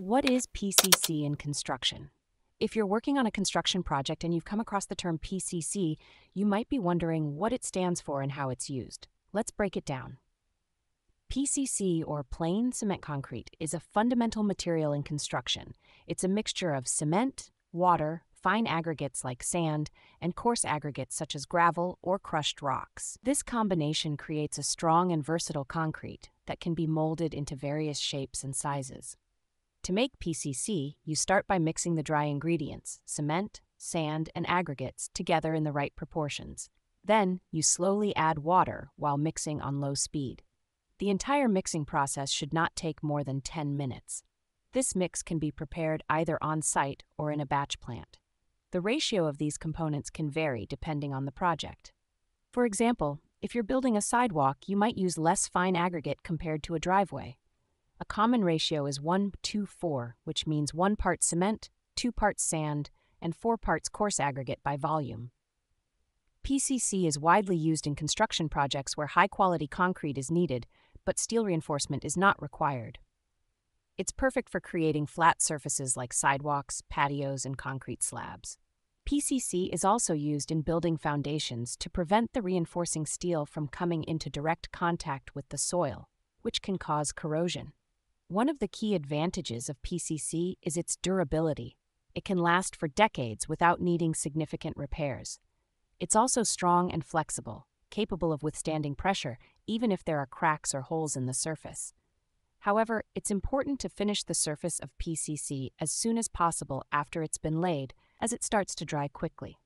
What is PCC in construction? If you're working on a construction project and you've come across the term PCC, you might be wondering what it stands for and how it's used. Let's break it down. PCC, or plain cement concrete, is a fundamental material in construction. It's a mixture of cement, water, fine aggregates like sand, and coarse aggregates such as gravel or crushed rocks. This combination creates a strong and versatile concrete that can be molded into various shapes and sizes. To make PCC, you start by mixing the dry ingredients, cement, sand, and aggregates, together in the right proportions. Then, you slowly add water while mixing on low speed. The entire mixing process should not take more than 10 minutes. This mix can be prepared either on site or in a batch plant. The ratio of these components can vary depending on the project. For example, if you're building a sidewalk, you might use less fine aggregate compared to a driveway. A common ratio is 1 to 4, which means 1 part cement, 2 parts sand, and 4 parts coarse aggregate by volume. PCC is widely used in construction projects where high quality concrete is needed, but steel reinforcement is not required. It's perfect for creating flat surfaces like sidewalks, patios, and concrete slabs. PCC is also used in building foundations to prevent the reinforcing steel from coming into direct contact with the soil, which can cause corrosion. One of the key advantages of PCC is its durability. It can last for decades without needing significant repairs. It's also strong and flexible, capable of withstanding pressure even if there are cracks or holes in the surface. However, it's important to finish the surface of PCC as soon as possible after it's been laid, as it starts to dry quickly.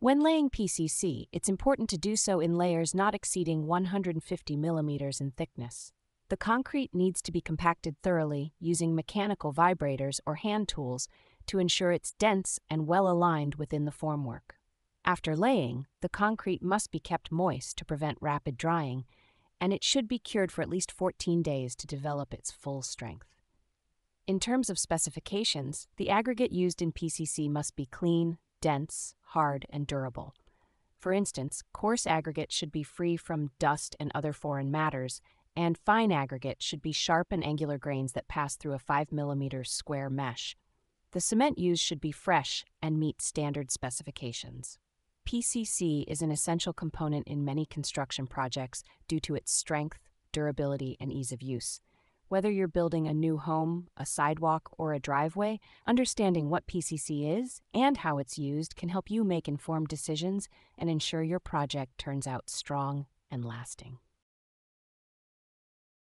When laying PCC, it's important to do so in layers not exceeding 150 millimeters in thickness. The concrete needs to be compacted thoroughly using mechanical vibrators or hand tools to ensure it's dense and well aligned within the formwork. After laying, the concrete must be kept moist to prevent rapid drying, and it should be cured for at least 14 days to develop its full strength. In terms of specifications, the aggregate used in PCC must be clean, dense, hard, and durable. For instance, coarse aggregate should be free from dust and other foreign matters and fine aggregate should be sharp and angular grains that pass through a 5 mm square mesh. The cement used should be fresh and meet standard specifications. PCC is an essential component in many construction projects due to its strength, durability, and ease of use. Whether you're building a new home, a sidewalk, or a driveway, understanding what PCC is and how it's used can help you make informed decisions and ensure your project turns out strong and lasting.